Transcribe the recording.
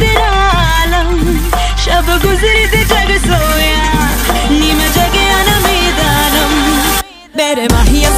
तेरा आलम शब गुजरी ते जग सोया नीम जगे ना मैदानम। मेरे माहिया